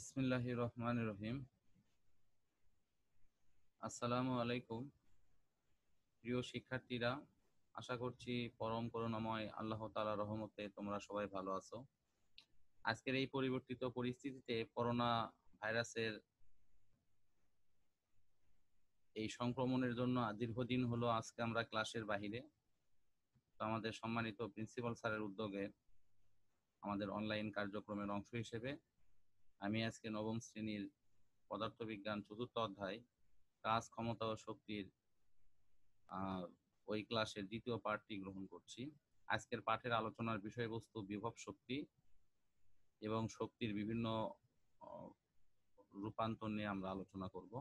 বিসমিল্লাহ রহমান রহিম। আসসালামু আলাইকুম। প্রিয় শিক্ষার্থীরা, আশা করছি পরম করুণাময় আল্লাহ তালা রহমতে তোমরা সবাই ভালো আছো। আজকের এই পরিবর্তিত পরিস্থিতিতে করোনা ভাইরাসের এই সংক্রমণের জন্য দীর্ঘদিন হলো আজকে আমরা ক্লাসের বাহিরে। তো আমাদের সম্মানিত প্রিন্সিপাল স্যারের উদ্যোগে আমাদের অনলাইন কার্যক্রমের অংশ হিসেবে আমি আজকে নবম শ্রেণির পদার্থবিজ্ঞান চতুর্থ অধ্যায়, কাজ, ক্ষমতা ও শক্তির ওই ক্লাসের দ্বিতীয় পাঠটি গ্রহণ করছি। আজকের পাঠের আলোচনার বিষয়বস্তু বিভব শক্তি এবং শক্তির বিভিন্ন রূপান্তর নিয়ে আমরা আলোচনা করব।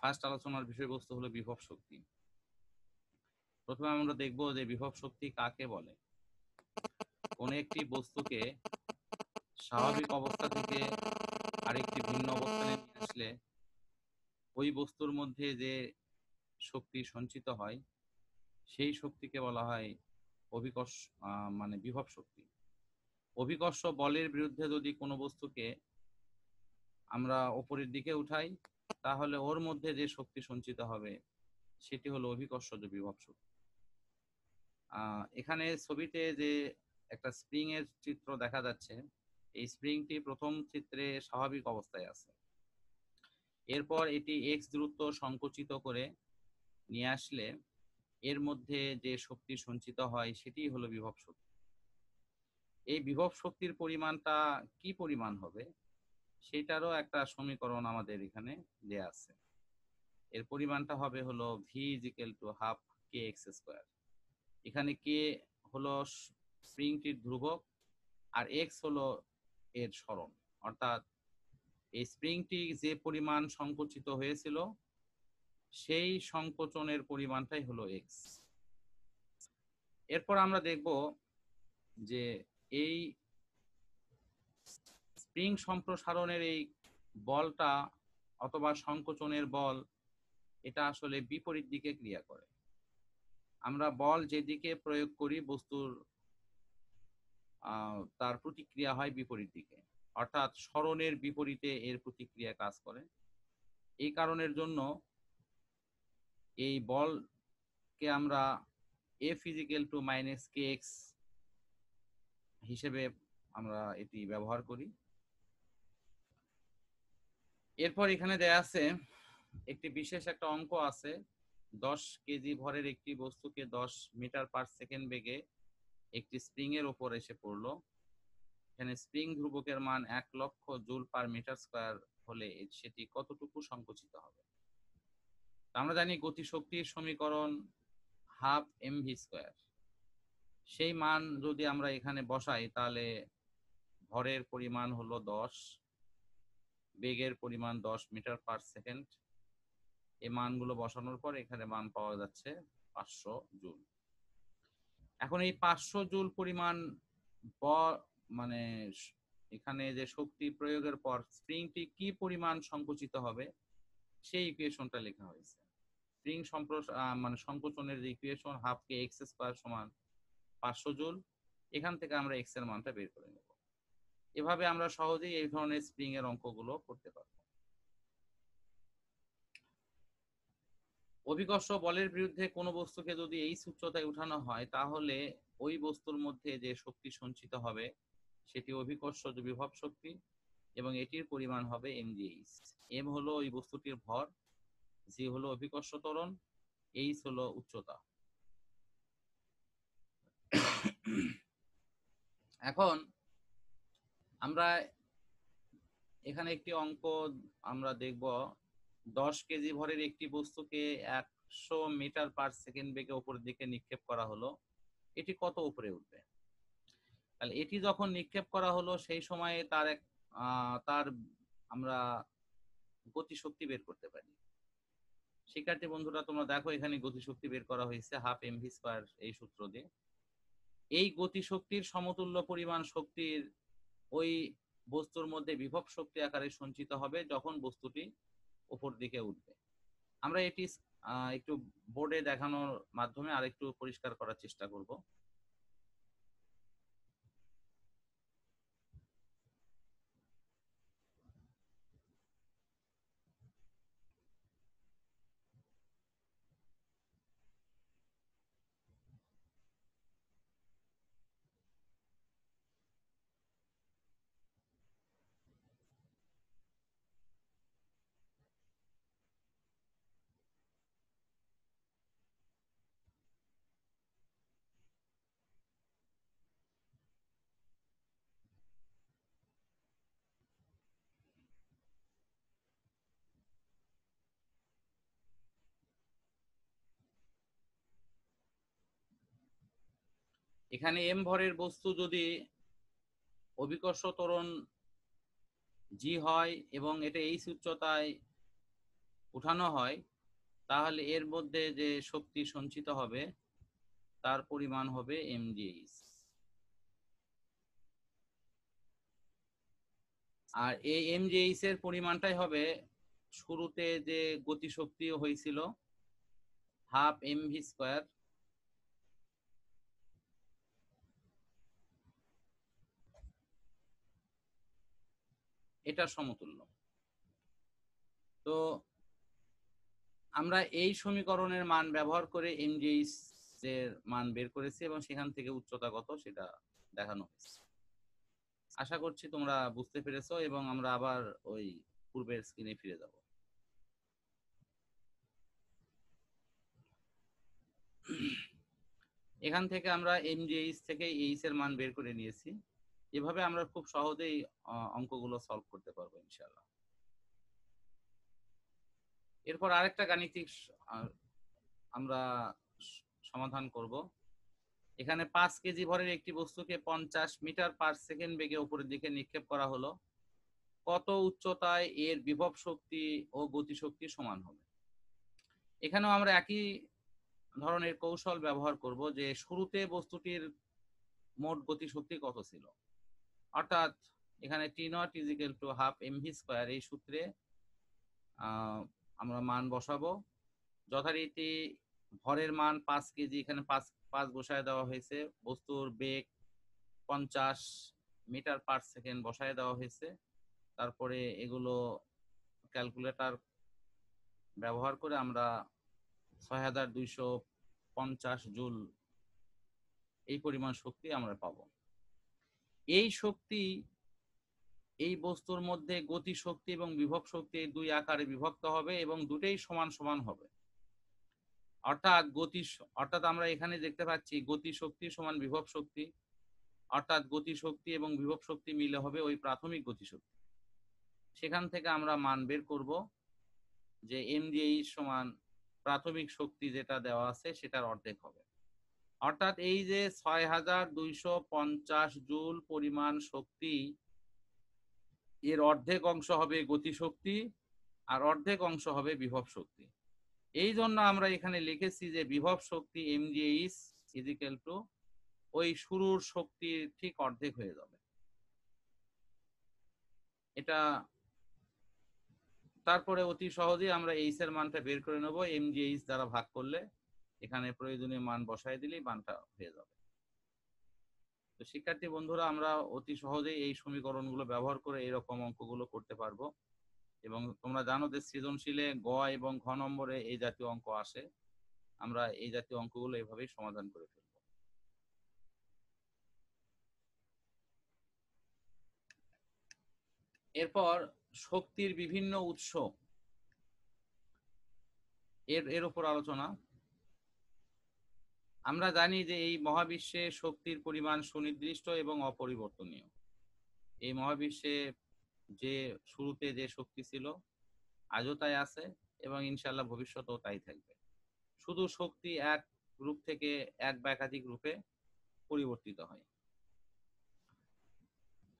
ফার্স্ট আলোচনার বিষয়বস্তু হলো বিভব শক্তি। প্রথমে আমরা দেখব যে বিভব শক্তি কাকে বলে? কোন একটি বস্তুকে স্বাভাবিক অবস্থা থেকে আরেকটি ভিন্ন অবস্থানে নিয়ে আসলে ওই বস্তুর মধ্যে যে শক্তি সঞ্চিত হয়, সেই শক্তিকে বলা হয় অভিকর্ষ মানে বিভব শক্তি। অভিকর্ষ বলের বিরুদ্ধে যদি কোনো বস্তুকে আমরা ওপরের দিকে উঠাই, তাহলে ওর মধ্যে যে শক্তি সঞ্চিত হবে, সেটি হলো অভিকর্ষজ বিভব শক্তি। এখানে ছবিতে যে একটা স্প্রিং এর চিত্র দেখা যাচ্ছে এই স্প্রিংটি প্রথম চিত্রে স্বাভাবিক অবস্থায় আছে। এরপর এটি এক্স দ্রুত সংকুচিত করে নিয়ে আসলে এর মধ্যে যে শক্তি সঞ্চিত হয় সেটি হলো বিভব শক্তি। এই বিভব শক্তির পরিমাণটা কি পরিমাণ হবে সেটারও একটা সমীকরণ আমাদের এখানে দেয়া আছে। এর পরিমাণটা হবে হলো V equal to half k x square এখানে কে হলো স্প্রিংটির ধ্রুবক আর এক্স হলো এর স্মরণ। অর্থাৎ এই স্প্রিংটি যে পরিমাণ সংকুচিত হয়েছিল, সেই সংকোচনের পরিমাণটাই হলো এক্স এরপর আমরা দেখব যে এই স্প্রিং সম্প্রসারণের এই বলটা অথবা সংকোচনের বল, এটা আসলে বিপরীত দিকে ক্রিয়া করে। আমরা বল যেদিকে প্রয়োগ করি, বস্তুর তার প্রতিক্রিয়া হয় বিপরীত দিকে। অর্থাৎ স্মরণের বিপরীতে এর প্রতিক্রিয়া কাজ করে। এই কারণের জন্য এই বলকে আমরা F equal to minus k x হিসেবে আমরা এটি ব্যবহার করি। এরপর এখানে দেয়া আছে, একটি বিশেষ একটা অঙ্ক আছে। দশ কেজি ভরের একটি বস্তুকে দশ মিটার পার সেকেন্ড বেগে একটি স্প্রিং এর ওপর এসে পড়ল। এখানে স্প্রিং ধ্রুবকের মান এক লক্ষ জুল পার মিটার স্কোয়ার হলে সেটি কতটুকু সংকুচিত হবে? আমরা জানি গতি শক্তির সমীকরণ হাফ এম ভি স্কোয়ার সেই মান যদি আমরা এখানে বসাই, তাহলে ভরের পরিমাণ হলো দশ, বেগের পরিমাণ দশ মিটার পার সেকেন্ড এই মানগুলো বসানোর পর এখানে মান পাওয়া যাচ্ছে পাঁচশো জুল। এখন এই পাঁচশো জুল পরিমাণ মানে এখানে যে শক্তি প্রয়োগের পর স্প্রিংটি কি পরিমাণ সংকুচিত হবে, সেই ইকুয়েশনটা লেখা হয়েছে। স্প্রিং সম্প্রস মানে সংকোচনের যে equation half k x square সমান পাঁচশো জুল, এখান থেকে আমরা এক্সের মানটা বের করে নেব। এভাবে আমরা সহজেই এই ধরনের স্প্রিং এর অঙ্কগুলো করতে পারব। অভিকর্ষ বলের বিরুদ্ধে কোনো বস্তুকে যদি এই সূত্রতায় উঠানো হয়, তাহলে ওই বস্তুর মধ্যে যে শক্তি সঞ্চিত হবে, সেটি অভিকর্ষ বিভব শক্তি এবং এটির পরিমাণ হবে এমজিএইচ এম হলো ওই বস্তুটির ভর জি হলো অভিকর্ষ ত্বরণ এইচ হলো উচ্চতা। এখন আমরা এখানে একটি অঙ্ক আমরা দেখব দশ কেজি ভরের একটি বস্তুকে একশো মিটার পার সেকেন্ড বেগে ওপর দিকে নিক্ষেপ করা হলো, এটি কত উপরে উঠবে? তাহলে এটি যখন নিক্ষেপ করা হলো, সেই সময়ে তার এক তার আমরা গতি শক্তি বের করতে পারি। শিক্ষার্থী বন্ধুরা, তোমরা দেখো এখানে গতি শক্তি বের করা হয়েছে, হাফ এম ভি স্কোয়ার এই সূত্র দিয়ে। এই গতি শক্তির সমতুল্য পরিমাণ শক্তির ওই বস্তুর মধ্যে বিভব শক্তি আকারে সঞ্চিত হবে যখন বস্তুটি উপর দিকে উঠবে। আমরা এটি একটু বোর্ডে দেখানোর মাধ্যমে আরেকটু পরিষ্কার করার চেষ্টা করব। এখানে এম ভরের বস্তু যদি অভিকর্ষ ত্বরণ জি হয় এবং এটা এইচ উচ্চতায় উঠানো হয়, তাহলে এর মধ্যে যে শক্তি সঞ্চিত হবে, তার পরিমাণ হবে এমজিএইচ আর এই এমজিএইচ এর পরিমাণটাই হবে শুরুতে যে গতিশক্তি হয়েছিল হাফ এম ভি স্কোয়ার এটা সমতুল্য। তো আমরা এই সমীকরণের মান ব্যবহার করে এমজিএইচ এর মান বের করেছি এবং সেখান থেকে উচ্চতা কত সেটা দেখানো হয়েছে। আশা করছি তোমরা বুঝতে পেরেছ এবং আমরা আবার ওই পূর্বের স্ক্রিনে ফিরে যাব। এখান থেকে আমরা এমজিএইচ থেকে এইচ এর মান বের করে নিয়েছি। এভাবে আমরা খুব সহজেই অঙ্কগুলো সলভ করতে পারব ইনশাআল্লাহ। এরপর আরেকটা গাণিতিক আমরা সমাধান করব। এখানে পাঁচ কেজি ভরের একটি বস্তুকে পঞ্চাশ মিটার পার সেকেন্ড বেগে উপরের দিকে নিক্ষেপ করা হলো। কত উচ্চতায় এর বিভব শক্তি ও গতিশক্তি সমান হবে? এখানেও আমরা একই ধরনের কৌশল ব্যবহার করব যে শুরুতে বস্তুটির মোট গতিশক্তি কত ছিল? অর্থাৎ এখানে T naught equal to half m v square এই সূত্রে আমরা মান বসাবো। যথারীতি ভরের মান পাঁচ কেজি, এখানে পাঁচ পাঁচ বসায় দেওয়া হয়েছে। বস্তুর বেগ পঞ্চাশ মিটার পার সেকেন্ড বসায় দেওয়া হয়েছে। তারপরে এগুলো ক্যালকুলেটর ব্যবহার করে আমরা ছয় হাজার দুইশো পঞ্চাশ জুল এই পরিমাণ শক্তি আমরা পাবো। এই শক্তি, এই বস্তুর মধ্যে গতি শক্তি এবং বিভব শক্তি এই দুই আকারে বিভক্ত হবে এবং দুটেই সমান সমান হবে। অর্থাৎ গতি অর্থাৎ আমরা এখানে দেখতে পাচ্ছি গতি শক্তি সমান বিভব শক্তি, অর্থাৎ গতি শক্তি এবং বিভব শক্তি মিলে হবে ওই প্রাথমিক গতি শক্তি সেখান থেকে আমরা মান বের করব যে এমডিএই সমান প্রাথমিক শক্তি যেটা দেওয়া আছে সেটার অর্ধেক হবে। অর্থাৎ এই যে ছয় হাজার দুইশো পঞ্চাশ জুল পরিমাণ শক্তি, এর অর্ধেক অংশ হবে গতিশক্তি আর অর্ধেক অংশ হবে বিভব শক্তি। এই জন্য আমরা এখানে লিখেছি যে বিভব শক্তি এমজিএইচ ইজিক্যাল টু ওই শুরুর শক্তির ঠিক অর্ধেক হয়ে যাবে। এটা তারপরে অতি সহজেই আমরা এইচ এর মানটা বের করে নেব এমজিএইচ দ্বারা ভাগ করলে। এখানে প্রয়োজনীয় মান বসায় দিলেই মানটা হয়ে যাবে। তো শিক্ষার্থী বন্ধুরা, আমরা অতি সহজেই এই সমীকরণগুলো ব্যবহার করে এরকম অঙ্কগুলো করতে পারব। এবং তোমরা জানো যে সৃজনশীলে গ এবং ঘ নম্বরে এই জাতীয় অঙ্ক আসে। আমরা এই জাতীয় অঙ্কগুলো এভাবেই সমাধান করে ফেলব। এরপর শক্তির বিভিন্ন উৎস। এর এর উপর আলোচনা। আমরা জানি যে এই মহাবিশ্বে শক্তির পরিমাণ সুনির্দিষ্ট এবং অপরিবর্তনীয়। এই মহাবিশ্বে যে শুরুতে যে শক্তি ছিল, আজও তাই আছে এবং ইনশাল্লাহ ভবিষ্যতেও তাই থাকবে। শুধু শক্তি এক রূপ থেকে এক বা একাধিক রূপে পরিবর্তিত হয়।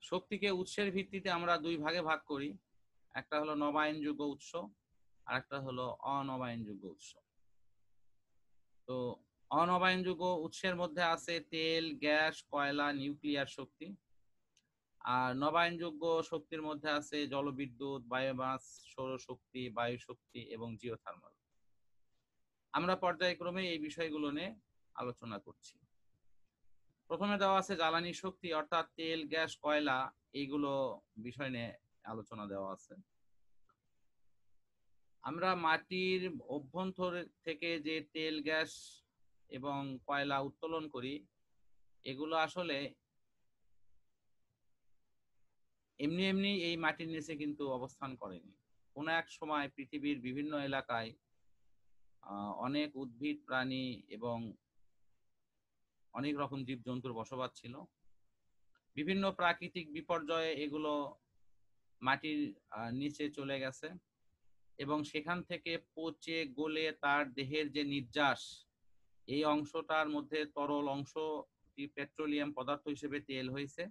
শক্তিকে উৎসের ভিত্তিতে আমরা দুই ভাগে ভাগ করি। একটা হলো নবায়নযোগ্য উৎস আর একটা হলো অনবায়নযোগ্য উৎস। তো অনবায়নযোগ্য উৎসের মধ্যে আছে তেল, গ্যাস, কয়লা, নিউক্লিয়ার শক্তি। আর নবায়নযোগ্য শক্তির মধ্যে আছে জলবিদ্যুৎ, বায়োমাস, সৌরশক্তি বায়ু শক্তি এবং জিওথার্মাল। আমরা পর্যায়ক্রমে এই বিষয়গুলো নিয়ে আলোচনা করছি। প্রথমে দেওয়া আছে জ্বালানি শক্তি, অর্থাৎ তেল, গ্যাস, কয়লা, এইগুলো বিষয় নিয়ে আলোচনা দেওয়া আছে। আমরা মাটির অভ্যন্তর থেকে যে তেল, গ্যাস এবং কয়লা উত্তোলন করি, এগুলো আসলে এমনি এমনি এই মাটির নিচে কিন্তু অবস্থান করেনি। কোনো এক সময় পৃথিবীর বিভিন্ন এলাকায় অনেক উদ্ভিদ, প্রাণী এবং অনেক রকম জীবজন্তুর বসবাস ছিল। বিভিন্ন প্রাকৃতিক বিপর্যয়ে এগুলো মাটির নিচে চলে গেছে এবং সেখান থেকে পচে গলে তার দেহের যে নির্যাস এই অংশটার মধ্যে তরল অংশ পেট্রোলিয়াম পদার্থ হিসেবে তেল হয়েছে।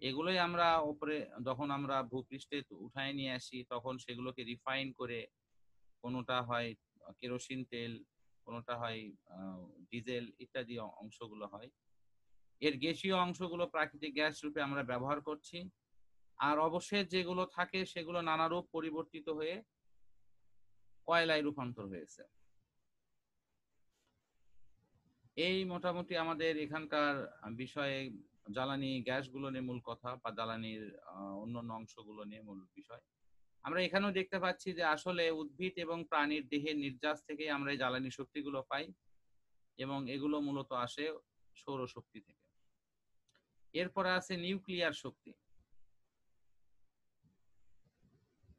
এগুলোই আমরা ওপরে, যখন আমরা ভূপৃষ্ঠে উঠায় নিয়ে আসি, তখন সেগুলোকে রিফাইন করে কোনোটা হয় কেরোসিন তেল, কোনোটা হয় ডিজেল ইত্যাদি অংশগুলো হয়। এর গ্যাসীয় অংশগুলো প্রাকৃতিক গ্যাস রূপে আমরা ব্যবহার করছি। আর অবশেষ যেগুলো থাকে সেগুলো নানারূপ পরিবর্তিত হয়ে কয়লায় রূপান্তর হয়েছে। এই মোটামুটি আমাদের এখানকার বিষয়ে জ্বালানি গ্যাসগুলো নিয়ে মূল কথা বা জ্বালানির অন্যান্য অংশগুলো নিয়ে মূল বিষয়। আমরা এখানেও দেখতে পাচ্ছি যে আসলে উদ্ভিদ এবং প্রাণীর দেহের নির্যাস থেকে আমরা এই জ্বালানি শক্তিগুলো পাই এবং এগুলো মূলত আসে সৌরশক্তি থেকে। এরপরে আছে নিউক্লিয়ার শক্তি।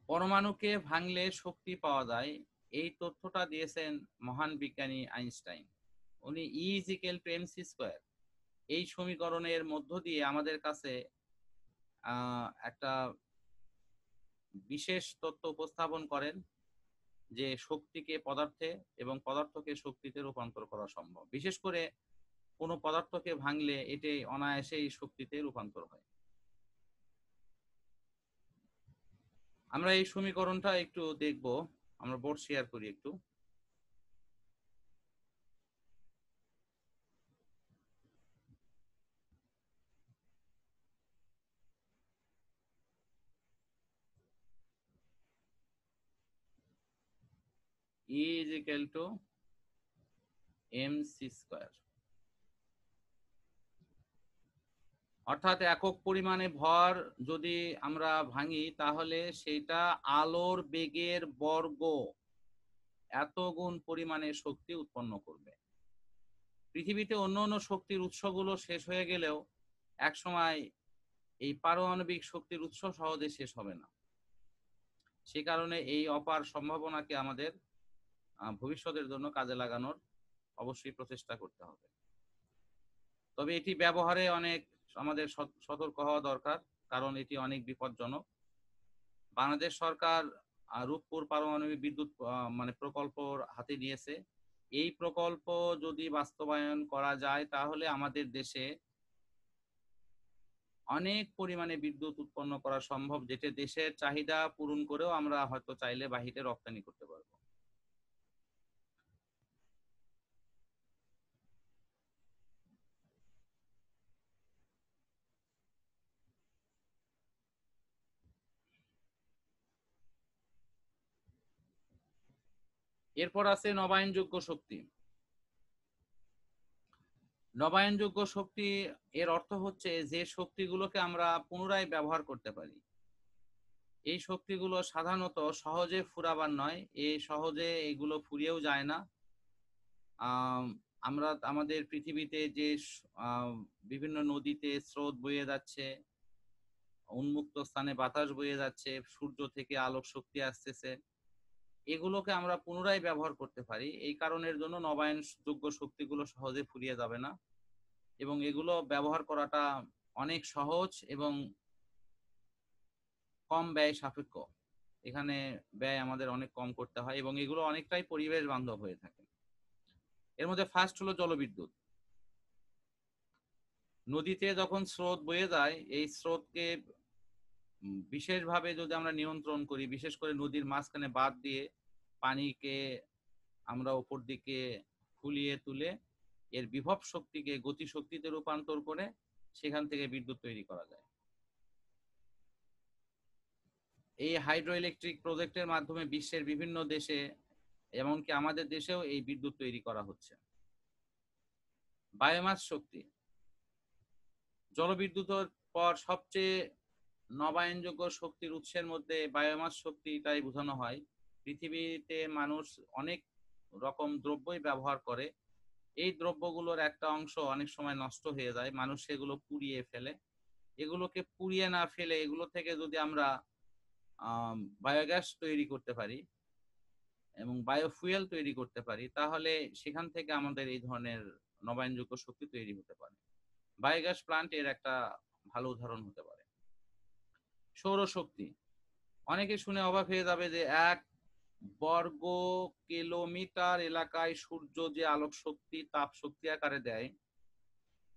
পরমাণুকে ভাঙলে শক্তি পাওয়া যায়। এই তথ্যটা দিয়েছেন মহান বিজ্ঞানী আইনস্টাইন। উনি E equal to MC square এই সমীকরণের মধ্য দিয়ে আমাদের কাছে একটা বিশেষ তত্ত্ব উপস্থাপন করেন যে শক্তিকে পদার্থে এবং পদার্থকে শক্তিতে রূপান্তর করা সম্ভব। বিশেষ করে কোনো পদার্থকে ভাঙলে এটি অনায়াসেই শক্তিতে রূপান্তর হয়। আমরা এই সমীকরণটা একটু দেখব। আমরা বোর্ড শেয়ার করি একটু। E is equal to mc square অর্থাৎ একক পরিমাণে ভর যদি আমরা ভাঙি, তাহলে সেটা আলোর বেগের বর্গ এত গুণ পরিমাণে শক্তি উৎপন্ন করবে। পৃথিবীতে অন্য অন্য শক্তির উৎসগুলো শেষ হয়ে গেলেও একসময় এই পারমাণবিক শক্তির উৎস সহজে শেষ হবে না। সে কারণে এই অপার সম্ভাবনাকে আমাদের ভবিষ্যতের জন্য কাজে লাগানোর অবশ্যই প্রচেষ্টা করতে হবে। তবে এটি ব্যবহারে অনেক আমাদের সতর্ক হওয়া দরকার, কারণ এটি অনেক বিপজ্জনক। বাংলাদেশ সরকার রূপপুর পারমাণবিক বিদ্যুৎ মানে প্রকল্প হাতে নিয়েছে। এই প্রকল্প যদি বাস্তবায়ন করা যায়, তাহলে আমাদের দেশে অনেক পরিমাণে বিদ্যুৎ উৎপন্ন করা সম্ভব, যেটা দেশের চাহিদা পূরণ করেও আমরা হয়তো চাইলে বাহিরে রপ্তানি করতে পারব। এরপর আছে নবায়নযোগ্য শক্তি। নবায়নযোগ্য শক্তি এর অর্থ হচ্ছে যে শক্তিগুলোকে আমরা পুনরায় ব্যবহার করতে পারি। এই শক্তিগুলো সাধারণত সহজে ফুরাবার নয় এই সহজে এগুলো ফুরিয়েও যায় না। আম, আমরা আমাদের পৃথিবীতে যে বিভিন্ন নদীতে স্রোত বয়ে যাচ্ছে উন্মুক্ত স্থানে বাতাস বয়ে যাচ্ছে সূর্য থেকে আলোক শক্তি আসতেছে এগুলোকে আমরা পুনরায় ব্যবহার করতে পারি। এই কারণের জন্য নবায়নযোগ্য শক্তিগুলো সহজে ফুরিয়ে যাবে না এবং এগুলো ব্যবহার করাটা অনেক সহজ এবং কম ব্যয় সাপেক্ষ। এখানে ব্যয় আমাদের অনেক কম করতে হয় এবং এগুলো অনেকটাই পরিবেশ বান্ধব হয়ে থাকে। এর মধ্যে ফার্স্ট হলো জলবিদ্যুৎ। নদীতে যখন স্রোত বয়ে যায়, এই স্রোতকে বিশেষভাবে যদি আমরা নিয়ন্ত্রণ করি, বিশেষ করে নদীর মাঝখানে বাদ দিয়ে পানিকে আমরা উপর দিকে ফুলিয়ে তুলে এর বিভব শক্তিকে গতি শক্তিতে রূপান্তর করে সেখান থেকে বিদ্যুৎ তৈরি করা যায়। এই হাইড্রো ইলেকট্রিক প্রজেক্টের মাধ্যমে বিশ্বের বিভিন্ন দেশে, এমনকি আমাদের দেশেও এই বিদ্যুৎ তৈরি করা হচ্ছে। বায়োমাস শক্তি। জলবিদ্যুতের পর সবচেয়ে নবায়নযোগ্য শক্তির উৎসের মধ্যে বায়োমাস শক্তিটাই বোঝানো হয়। পৃথিবীতে মানুষ অনেক রকম দ্রব্যই ব্যবহার করে। এই দ্রব্যগুলোর একটা অংশ অনেক সময় নষ্ট হয়ে যায়। মানুষ সেগুলো পুড়িয়ে ফেলে। এগুলোকে পুড়িয়ে না ফেলে এগুলো থেকে যদি আমরা বায়োগ্যাস তৈরি করতে পারি এবং বায়োফুয়েল তৈরি করতে পারি, তাহলে সেখান থেকে আমাদের এই ধরনের নবায়নযোগ্য শক্তি তৈরি হতে পারে। বায়োগ্যাস প্লান্ট এর একটা ভালো উদাহরণ হতে পারে। সৌরশক্তি। অনেকে শুনে অবাক হয়ে যাবে যে এক বর্গ কিলোমিটার এলাকায় সূর্য যে আলোক শক্তি তাপ শক্তি আকারে দেয়,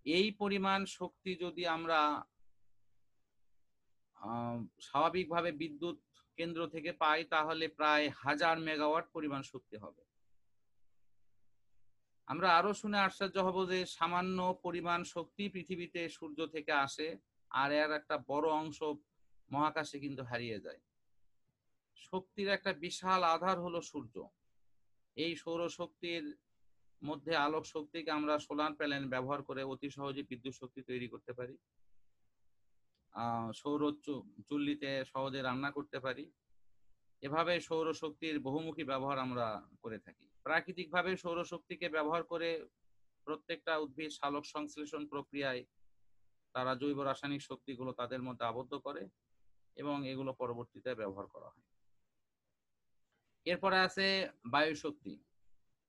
এই পরিমাণ শক্তি যদি আমরা স্বাভাবিকভাবে বিদ্যুৎ কেন্দ্র থেকে পাই, তাহলে প্রায় হাজার মেগাওয়াট পরিমাণ শক্তি হবে। আমরা আরও শুনে আশ্চর্য হব যে সামান্য পরিমাণ শক্তি পৃথিবীতে সূর্য থেকে আসে, আর এর একটা বড় অংশ মহাকাশে কিন্তু হারিয়ে যায়। শক্তির একটা বিশাল আধার হলো সূর্য। এই সৌরশক্তির মধ্যে আলোক শক্তিকে আমরা সোলার প্যানেল ব্যবহার করে অতি সহজে বিদ্যুৎ শক্তি তৈরি করতে পারি। সৌর চুল্লিতে সহজে রান্না করতে পারি। এভাবে সৌরশক্তির বহুমুখী ব্যবহার আমরা করে থাকি। প্রাকৃতিকভাবে সৌরশক্তিকে ব্যবহার করে প্রত্যেকটা উদ্ভিদ সালোক সংশ্লেষণ প্রক্রিয়ায় তারা জৈব রাসায়নিক শক্তিগুলো তাদের মধ্যে আবদ্ধ করে এবং এগুলো পরবর্তীতে ব্যবহার করা হয়। এরপরে আছে বায়ু শক্তি।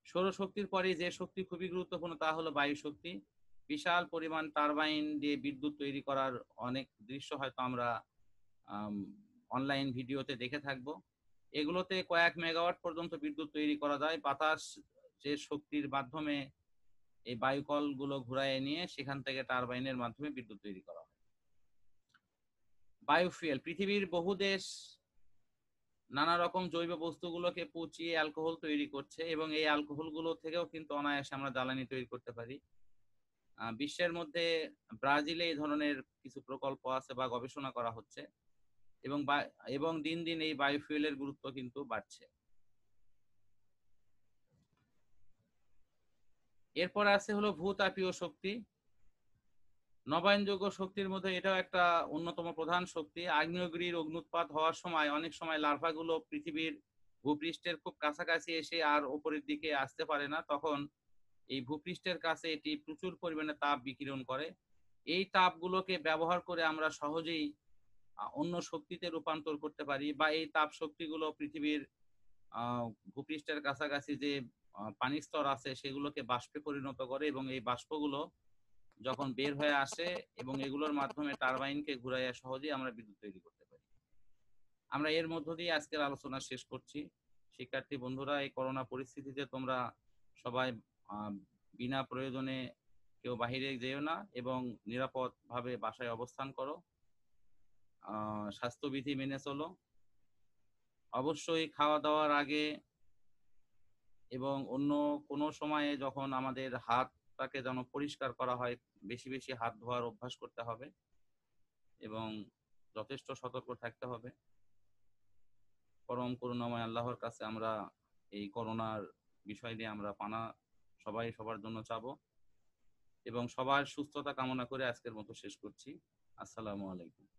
সৌরশক্তির পরে যে শক্তি খুবই গুরুত্বপূর্ণ তা হলো বায়ু শক্তি। বিশাল পরিমাণ টারবাইন দিয়ে বিদ্যুৎ তৈরি করার অনেক দৃশ্য হয়তো আমরা অনলাইন ভিডিওতে দেখে থাকব। এগুলোতে কয়েক মেগাওয়াট পর্যন্ত বিদ্যুৎ তৈরি করা যায়। বাতাস যে শক্তির মাধ্যমে এই বায়ুকলগুলো ঘুরায় নিয়ে সেখান থেকে টারবাইনের মাধ্যমে বিদ্যুৎ তৈরি করা হয়। বায়োফুয়েল, পৃথিবীর বহু দেশ নানা রকম জৈব বস্তুগুলোকে পচিয়ে অ্যালকোহল তৈরি করছে এবং এই অ্যালকোহলগুলো থেকেও কিন্তু অনায়াসে আমরা জ্বালানি তৈরি করতে পারি। বিশ্বের মধ্যে ব্রাজিলে এই ধরনের কিছু প্রকল্প আছে বা গবেষণা করা হচ্ছে এবং এবং দিন দিন এই বায়োফুয়েলের গুরুত্ব কিন্তু বাড়ছে। এরপর আছে হলো ভূতাপীয় শক্তি। নবায়নযোগ্য শক্তির মধ্যে এটাও একটা অন্যতম প্রধান শক্তি। আগ্নেয়গিরির অগ্নুৎপাত হওয়ার সময় অনেক সময় লার্ভাগুলো পৃথিবীর ভূপৃষ্ঠের খুব কাছাকাছি এসে আর ওপরের দিকে আসতে পারে না। তখন এই ভূপৃষ্ঠের কাছে এটি প্রচুর পরিমাণে তাপ বিকিরণ করে। এই তাপগুলোকে ব্যবহার করে আমরা সহজেই অন্য শক্তিতে রূপান্তর করতে পারি বা এই তাপ শক্তিগুলো পৃথিবীর ভূপৃষ্ঠের কাছাকাছি যে আহ, পানির স্তর আছে সেগুলোকে বাষ্পে পরিণত করে এবং এই বাষ্পগুলো যখন বের হয়ে আসে এবং এগুলোর মাধ্যমে টারবাইনকে ঘুরাইয়া সহজেই আমরা বিদ্যুৎ তৈরি করতে পারি। আমরা এর মধ্য দিয়ে আজকের আলোচনা শেষ করছি। শিক্ষার্থী বন্ধুরা, এই করোনা পরিস্থিতিতে তোমরা সবাই বিনা প্রয়োজনে কেউ বাহিরে যেও না এবং নিরাপদভাবে বাসায় অবস্থান করো। স্বাস্থ্যবিধি মেনে চলো। অবশ্যই খাওয়া দাওয়ার আগে এবং অন্য কোনো সময়ে যখন আমাদের হাতটাকে যেন পরিষ্কার করা হয়, বেশি বেশি হাত ধোয়ার অভ্যাস করতে হবে এবং যথেষ্ট সতর্ক থাকতে হবে। পরম করুণাময় আল্লাহর কাছে আমরা এই করোনার বিষয় নিয়ে আমরা পানা সবাই সবার জন্য চাবো এবং সবার সুস্থতা কামনা করে আজকের মতো শেষ করছি। আসসালামু আলাইকুম।